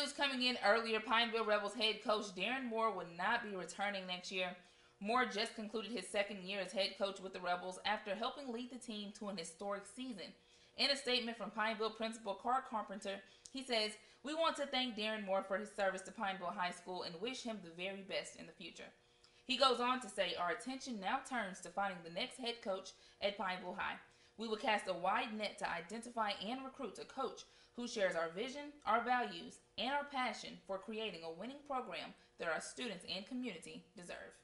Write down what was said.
news coming in earlier Pineville Rebels head coach Darin Moore will not be returning next year. Moore just concluded his second year as head coach with the Rebels after helping lead the team to an historic season. In a statement from Pineville principal Carl Carpenter, he says, We want to thank Darin Moore for his service to Pineville High School and wish him the very best in the future. He goes on to say, Our attention now turns to finding the next head coach at Pineville High. We will cast a wide net to identify and recruit a coach who shares our vision, our values, and our passion for creating a winning program that our students and community deserve.